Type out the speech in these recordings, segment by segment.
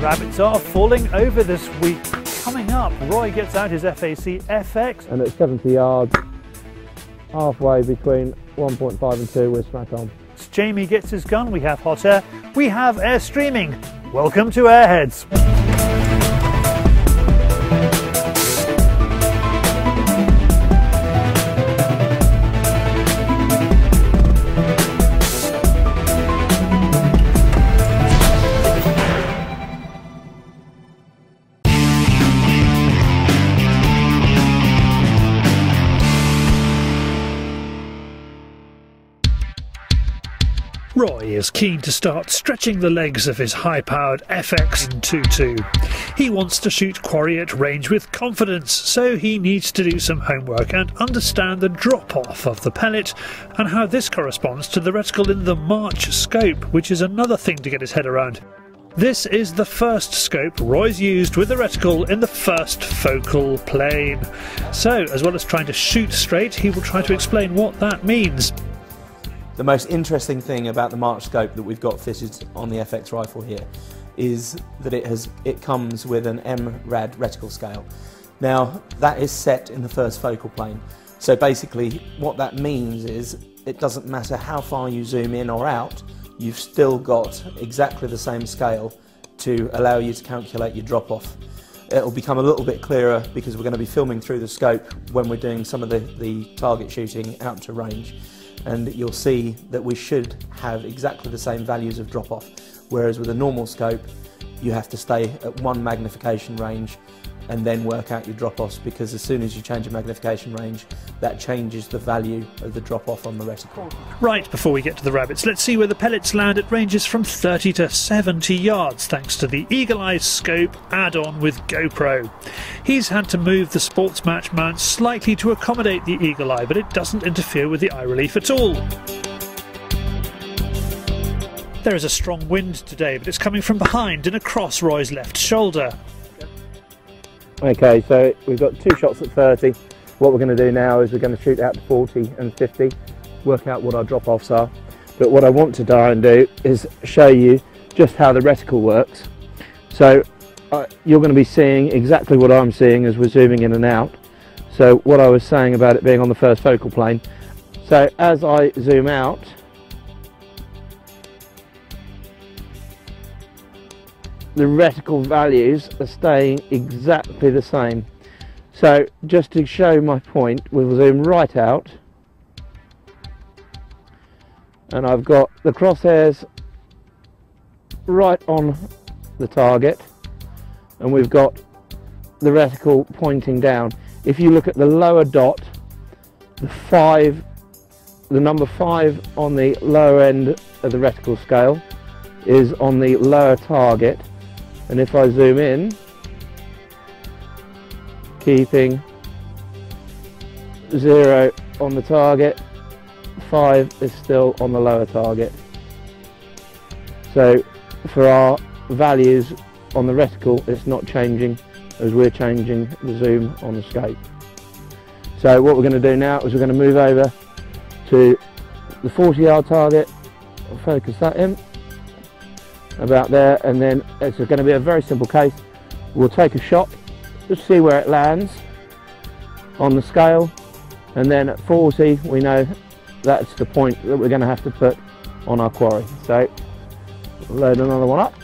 Rabbits are falling over this week. Coming up, Roy gets out his FAC FX. And at 70 yards, halfway between 1.5 and 2, we're smack on. Jamie gets his gun. We have hot air. We have air streaming. Welcome to Airheads. Roy is keen to start stretching the legs of his high powered FX 22. He wants to shoot quarry at range with confidence, so he needs to do some homework and understand the drop off of the pellet and how this corresponds to the reticle in the March scope, which is another thing to get his head around. This is the first scope Roy's used with the reticle in the first focal plane. So, as well as trying to shoot straight, he will try to explain what that means. The most interesting thing about the March scope that we've got fitted on the FX rifle here is that it has it comes with an MRAD reticle scale. Now that is set in the first focal plane. So basically what that means is it doesn't matter how far you zoom in or out, you've still got exactly the same scale to allow you to calculate your drop off. It'll become a little bit clearer because we're going to be filming through the scope when we're doing some of the, the target shooting out to range and you'll see that we should have exactly the same values of drop off. Whereas with a normal scope, you have to stay at one magnification range and then work out your drop-offs because as soon as you change your magnification range, that changes the value of the drop-off on the reticle. Right before we get to the rabbits, let's see where the pellets land at ranges from 30 to 70 yards thanks to the Eagle Eye Scope add-on with GoPro. He's had to move the Sports Match mount slightly to accommodate the Eagle Eye, but it doesn't interfere with the eye relief at all. There is a strong wind today, but it's coming from behind and across Roy's left shoulder. Okay, so we've got two shots at 30. What we're going to do now is we're going to shoot out to 40 and 50, work out what our drop-offs are. But what I want to try and do is show you just how the reticle works. So uh, you're going to be seeing exactly what I'm seeing as we're zooming in and out. So what I was saying about it being on the first focal plane. So as I zoom out, the reticle values are staying exactly the same. So just to show my point, we'll zoom right out and I've got the crosshairs right on the target and we've got the reticle pointing down. If you look at the lower dot, the five, the number five on the lower end of the reticle scale is on the lower target and if I zoom in keeping zero on the target five is still on the lower target. So for our values on the reticle it's not changing as we're changing the zoom on the scope. So what we're going to do now is we're going to move over to the 40 yard target. I'll focus that in about there and then it's going to be a very simple case. We'll take a shot just see where it lands on the scale and then at 40 we know that's the point that we're going to have to put on our quarry. So load another one up.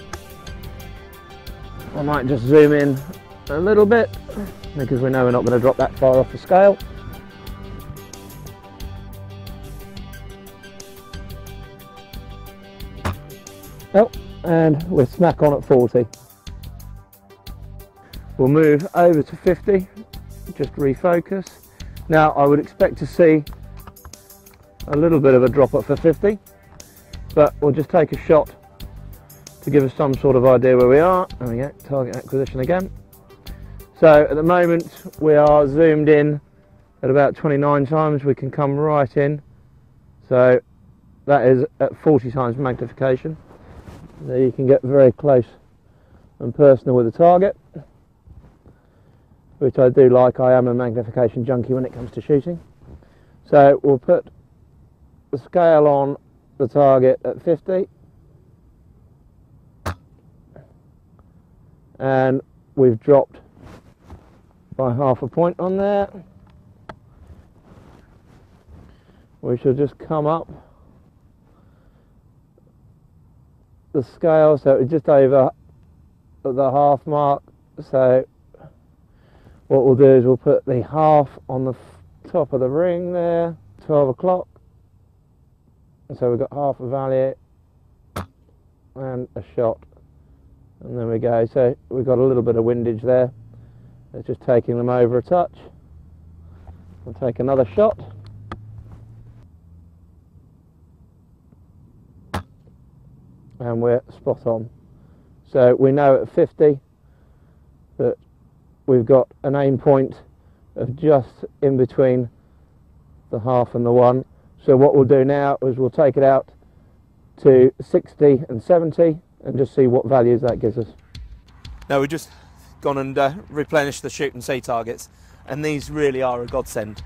I might just zoom in a little bit because we know we're not going to drop that far off the scale. Oh, and we're smack on at 40. We'll move over to 50, just refocus. Now I would expect to see a little bit of a drop up for 50, but we'll just take a shot to give us some sort of idea where we are. There we go, target acquisition again. So at the moment we are zoomed in at about 29 times, we can come right in. So that is at 40 times magnification. There you can get very close and personal with the target, which I do like. I am a magnification junkie when it comes to shooting. So we'll put the scale on the target at 50. and we've dropped by half a point on there. We shall just come up the scale, so it's just over the half mark. So what we'll do is we'll put the half on the top of the ring there, 12 o'clock. So we've got half a value and a shot. And there we go. So we've got a little bit of windage there. It's just taking them over a touch. We'll take another shot. And we're spot on. So we know at 50 that we've got an aim point of just in between the half and the one. So what we'll do now is we'll take it out to 60 and 70 and just see what values that gives us. Now we've just gone and uh, replenished the Shoot-N-C targets and these really are a godsend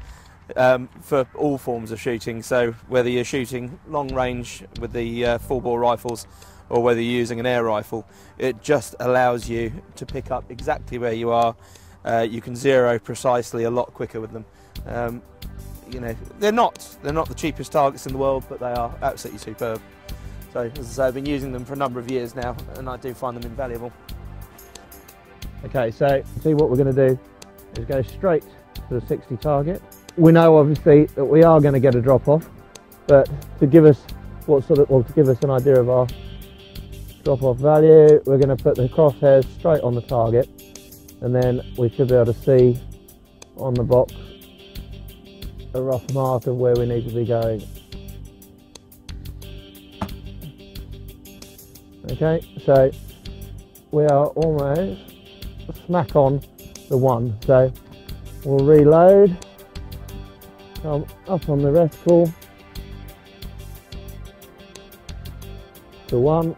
um, for all forms of shooting. So whether you're shooting long range with the uh, bore rifles or whether you're using an air rifle, it just allows you to pick up exactly where you are. Uh, you can zero precisely a lot quicker with them. Um, you know, they're not they're not the cheapest targets in the world, but they are absolutely superb. So as I say, I've been using them for a number of years now, and I do find them invaluable. Okay, so see what we're going to do is go straight to the 60 target. We know obviously that we are going to get a drop off, but to give us what sort of, well, to give us an idea of our drop off value, we're going to put the crosshairs straight on the target, and then we should be able to see on the box a rough mark of where we need to be going. Okay, so we are almost smack on the one. So we'll reload, come up on the reticle to one.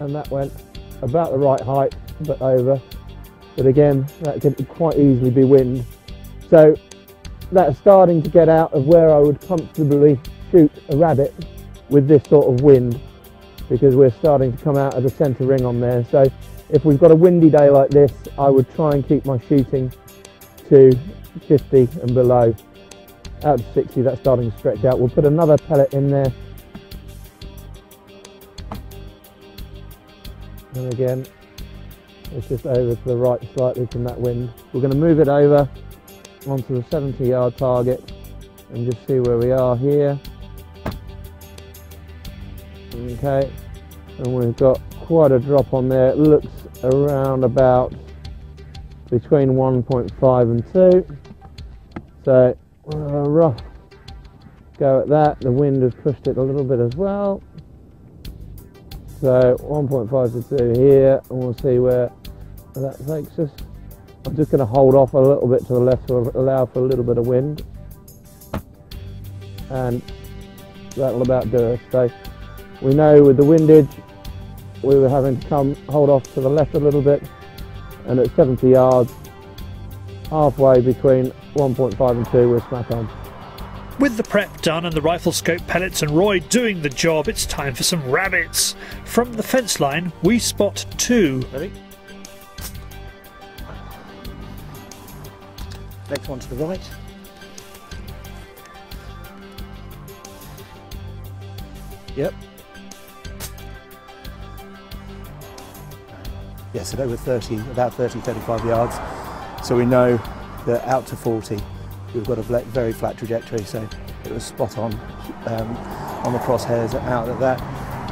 And that went about the right height, but over. But again, that could quite easily be wind. So that's starting to get out of where I would comfortably shoot a rabbit with this sort of wind because we're starting to come out of the centre ring on there. So if we've got a windy day like this, I would try and keep my shooting to 50 and below. Out to 60, that's starting to stretch out. We'll put another pellet in there. And again, it's just over to the right slightly from that wind. We're going to move it over onto the 70 yard target and just see where we are here. Okay, and we've got quite a drop on there. It looks around about between 1.5 and 2. So uh, rough go at that. The wind has pushed it a little bit as well. So 1.5 to 2 here, and we'll see where that takes us. I'm just going to hold off a little bit to the left to allow for a little bit of wind. And that'll about do it. So we know with the windage, we were having to come hold off to the left a little bit. And at 70 yards, halfway between 1.5 and 2, we're smack on. With the prep done and the rifle scope pellets and Roy doing the job, it's time for some rabbits. From the fence line, we spot two. Ready? Next one to the right. Yep. They were 30, about 30, 35 yards. So we know that out to 40, we've got a very flat trajectory. So it was spot on um, on the crosshairs out of that.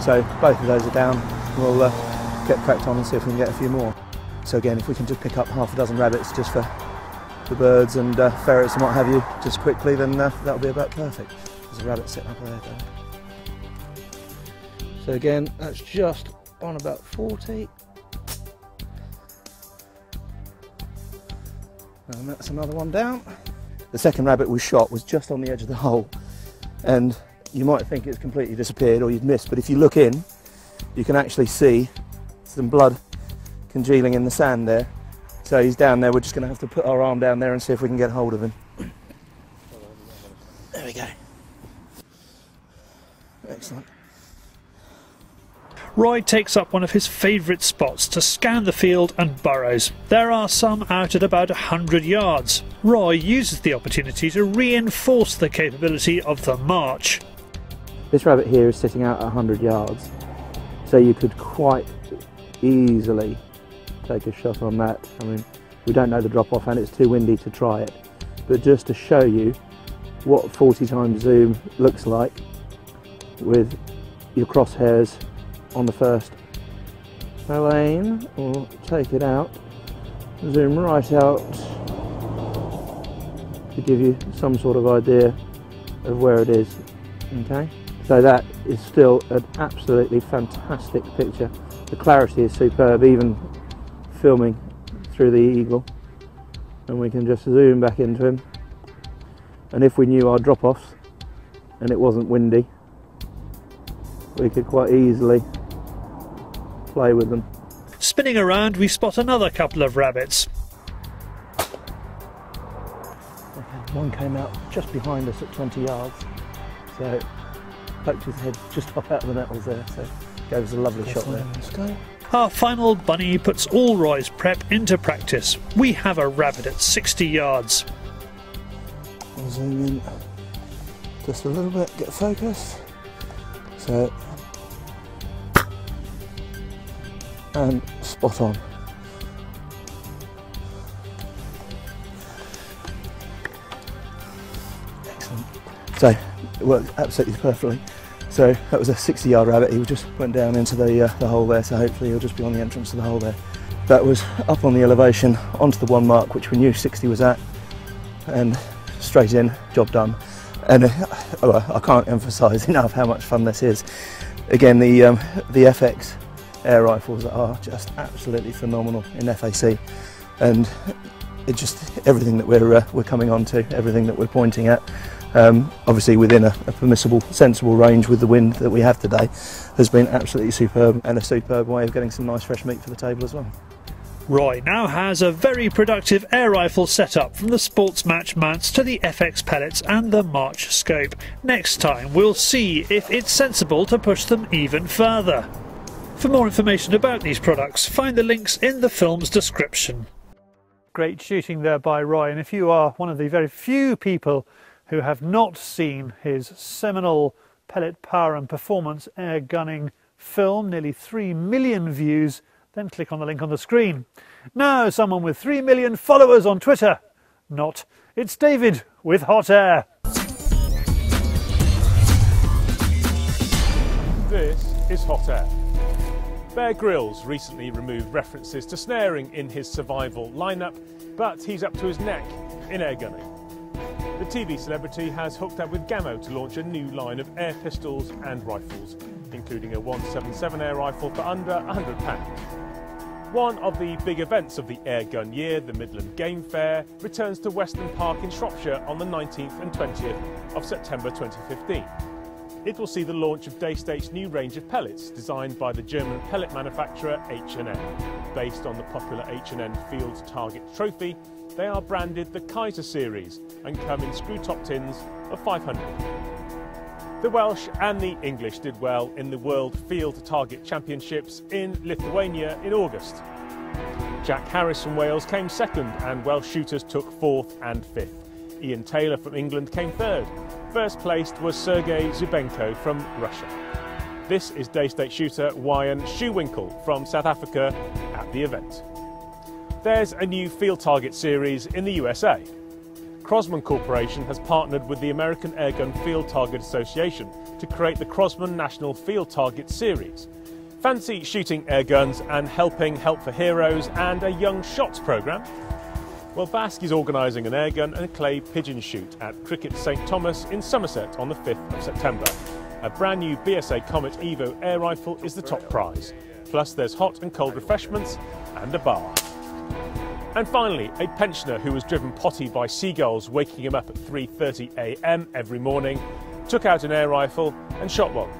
So both of those are down. We'll uh, get cracked on and see if we can get a few more. So again, if we can just pick up half a dozen rabbits just for the birds and uh, ferrets and what have you just quickly, then uh, that'll be about perfect. There's a rabbit sitting up there. So again, that's just on about 40. And that's another one down. The second rabbit we shot was just on the edge of the hole, and you might think it's completely disappeared or you've missed, but if you look in, you can actually see some blood congealing in the sand there. So he's down there. We're just going to have to put our arm down there and see if we can get hold of him. There we go. Excellent. Roy takes up one of his favourite spots to scan the field and burrows. There are some out at about 100 yards. Roy uses the opportunity to reinforce the capability of the march. This rabbit here is sitting out at 100 yards, so you could quite easily take a shot on that. I mean, we don't know the drop off and it's too windy to try it, but just to show you what 40 times zoom looks like with your crosshairs on the first plane We'll take it out, zoom right out to give you some sort of idea of where it is. Okay, so that is still an absolutely fantastic picture. The clarity is superb, even filming through the eagle. And we can just zoom back into him. And if we knew our drop offs and it wasn't windy, we could quite easily play with them. Spinning around, we spot another couple of rabbits. One came out just behind us at 20 yards, so poked his head just up out of the nettles there, so gave us a lovely shot there. Let's. Our final bunny puts all Roy's prep into practice. We have a rabbit at 60 yards. I'll zoom in just a little bit, get focused. So, and spot on. Excellent. So, it worked absolutely perfectly. So that was a 60 yard rabbit. He just went down into the, uh, the hole there, so hopefully he'll just be on the entrance to the hole there. That was up on the elevation onto the one mark, which we knew 60 was at, and straight in, job done. And uh, oh, I can't emphasise enough how much fun this is. Again, the um, the FX air rifles that are just absolutely phenomenal in FAC, and it just everything that we're uh, we're coming on to, everything that we're pointing at, um, obviously within a, a permissible, sensible range with the wind that we have today, has been absolutely superb and a superb way of getting some nice fresh meat for the table as well. Roy now has a very productive air rifle setup from the sports match mounts to the FX pellets and the March scope. Next time we'll see if it's sensible to push them even further. For more information about these products, find the links in the film's description. Great shooting there by Roy, and if you are one of the very few people who have not seen his seminal pellet power and performance air gunning film, nearly 3 million views, then click on the link on the screen. Now, someone with 3 million followers on Twitter. Not. It's David with hot air. This is Hot Air. Bear Grylls recently removed references to snaring in his survival lineup, but he's up to his neck in air gunning. The TV celebrity has hooked up with Gamo to launch a new line of air pistols and rifles, including a 177 air rifle for under £100. One of the big events of the air gun year, the Midland Game Fair, returns to Weston Park in Shropshire on the 19th and 20th of September 2015. It will see the launch of Daystate's new range of pellets designed by the German pellet manufacturer H&N. Based on the popular H&N Field Target Trophy, they are branded the Kaiser series and come in screw top tins of 500. The Welsh and the English did well in the World Field Target Championships in Lithuania in August. Jack Harris from Wales came second and Welsh shooters took fourth and fifth. Ian Taylor from England came third. First placed was Sergei Zubenko from Russia. This is Daystate shooter Wyan Shoewinkle from South Africa at the event. There's a new field target series in the USA. Crosman Corporation has partnered with the American Airgun Field Target Association to create the Crosman National Field Target Series. Fancy shooting air guns and helping Help for Heroes and a Young Shots programme? Well, BASC is organising an airgun and a clay pigeon shoot at Cricket St Thomas in Somerset on the 5th of September. A brand new BSA Comet Evo air rifle is the top prize. Plus there's hot and cold refreshments and a bar. And finally, a pensioner who was driven potty by seagulls waking him up at 3.30am every morning took out an air rifle and shot one.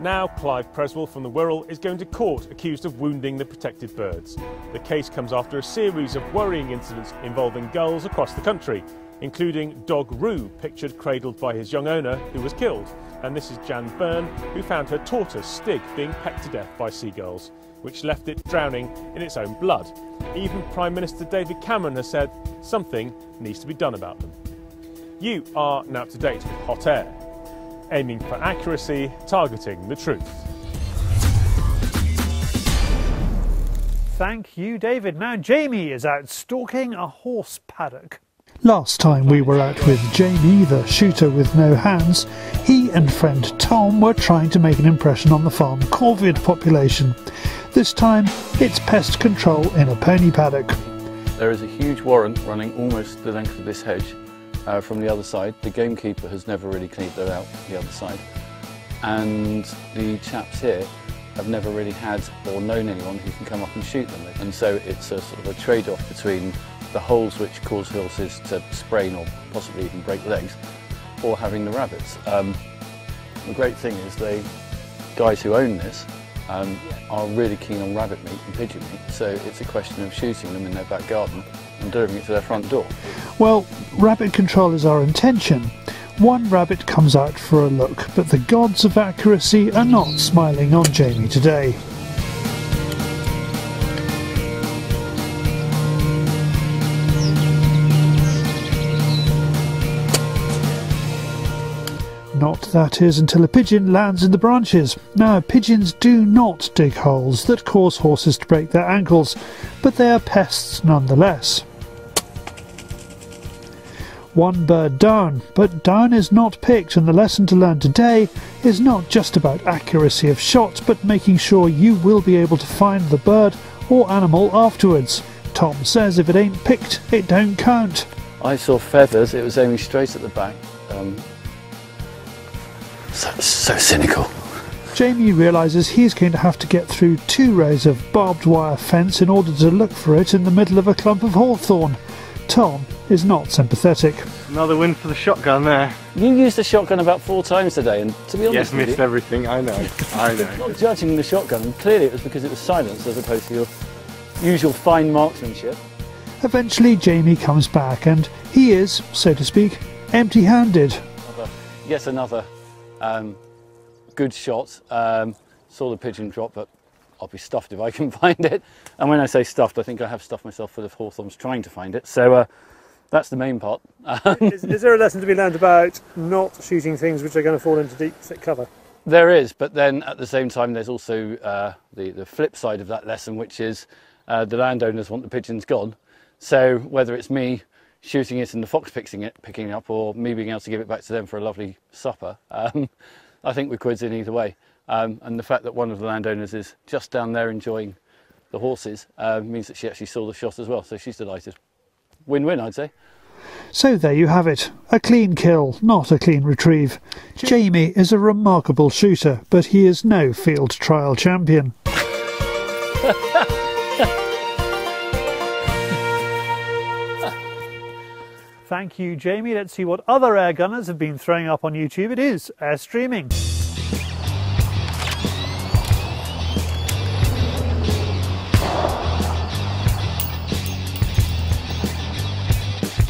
Now Clive Preswell from the Wirral is going to court accused of wounding the protected birds. The case comes after a series of worrying incidents involving gulls across the country, including dog Roo, pictured cradled by his young owner, who was killed. And this is Jan Byrne, who found her tortoise, Stig, being pecked to death by seagulls, which left it drowning in its own blood. Even Prime Minister David Cameron has said something needs to be done about them. You are now up to date with Hot Air, aiming for accuracy, targeting the truth. Thank you, David. Now Jamie is out stalking a horse paddock. Last time we were out with Jamie, the shooter with no hands, he and friend Tom were trying to make an impression on the farm corvid population. This time, it's pest control in a pony paddock. There is a huge warren running almost the length of this hedge uh, from the other side. The gamekeeper has never really cleaned that out the other side. And the chaps here have never really had or known anyone who can come up and shoot them. And so it's a sort of a trade-off between the holes which cause horses to sprain or possibly even break legs, or having the rabbits. Um, the great thing is the guys who own this um, are really keen on rabbit meat and pigeon meat, so it's a question of shooting them in their back garden and delivering it to their front door. Well, rabbit control is our intention. One rabbit comes out for a look, but the gods of accuracy are not smiling on Jamie today. Not that is until a pigeon lands in the branches. Now, pigeons do not dig holes that cause horses to break their ankles, but they are pests nonetheless one bird down, but down is not picked, and the lesson to learn today is not just about accuracy of shot, but making sure you will be able to find the bird or animal afterwards. Tom says if it ain't picked, it don't count. I saw feathers, it was aiming straight at the back. Um, so, so cynical. Jamie realises he's going to have to get through two rows of barbed wire fence in order to look for it in the middle of a clump of hawthorn. Tom is not sympathetic. Another win for the shotgun there. You used the shotgun about four times today, and to be honest, yes, missed you, everything. I know. I know. Not judging the shotgun, clearly it was because it was silenced as opposed to your usual fine marksmanship. Eventually, Jamie comes back, and he is, so to speak, empty-handed. Another, yes, another um, good shot. Um, saw the pigeon drop, but I'll be stuffed if I can find it. And when I say stuffed, I think I have stuffed myself full of hawthorns trying to find it. So uh, that's the main part. is, is, there a lesson to be learned about not shooting things which are going to fall into deep, thick cover? There is, but then at the same time, there's also uh, the, the flip side of that lesson, which is uh, the landowners want the pigeons gone. So whether it's me shooting it and the fox picking it, picking it up, or me being able to give it back to them for a lovely supper, um, I think we're quids in either way. Um, and the fact that one of the landowners is just down there enjoying the horses uh, means that she actually saw the shot as well, so she's delighted. Win-win, I'd say. So there you have it. A clean kill, not a clean retrieve. Jamie is a remarkable shooter, but he is no field trial champion. Thank you, Jamie. Let's see what other air gunners have been throwing up on YouTube. It is air streaming.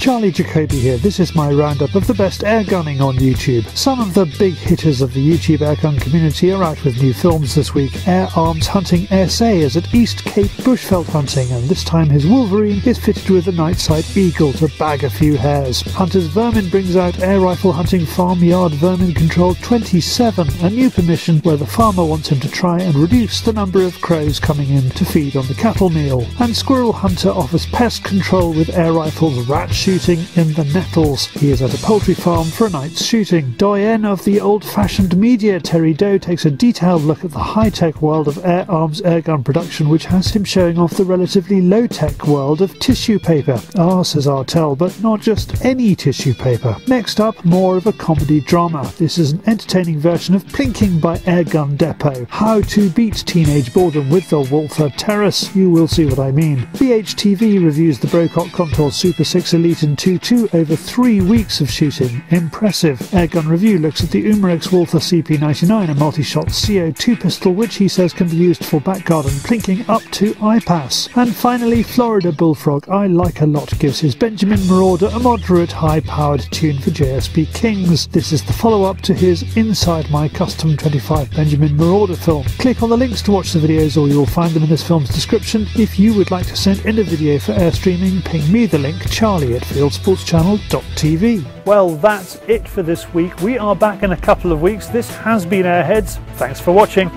Charlie Jacoby here. This is my roundup of the best air gunning on YouTube. Some of the big hitters of the YouTube airgun community are out with new films this week. Air Arms Hunting SA is at East Cape bushveld hunting, and this time his Wolverine is fitted with a night sight eagle to bag a few hares. Hunter's Vermin brings out Air Rifle Hunting Farmyard Vermin Control 27, a new permission where the farmer wants him to try and reduce the number of crows coming in to feed on the cattle meal. And Squirrel Hunter offers pest control with air rifles rat shoot shooting in the nettles. He is at a poultry farm for a night's shooting. Doyen of the old-fashioned media, Terry Doe, takes a detailed look at the high-tech world of air arms airgun production, which has him showing off the relatively low-tech world of tissue paper. Ah, says Artel, but not just any tissue paper. Next up, more of a comedy drama. This is an entertaining version of Plinking by Airgun Depot. How to beat teenage boredom with the Walther Terrus. You will see what I mean. VHTV reviews the Brocock Contour Super 6 Elite in 2.2 over three weeks of shooting. Impressive. Airgun Review looks at the Umarex Walther CP99, a multi-shot CO2 pistol which he says can be used for back garden plinking up to IPAS. And finally, Florida Bullfrog, I like a lot, gives his Benjamin Marauder a moderate high-powered tune for JSB Kings. This is the follow-up to his Inside My Custom 25 Benjamin Marauder film. Click on the links to watch the videos or you'll find them in this film's description. If you would like to send in a video for air streaming, ping me the link, charlie at fieldsportschannel.tv. Well, that's it for this week. We are back in a couple of weeks. This has been Airheads. Thanks for watching.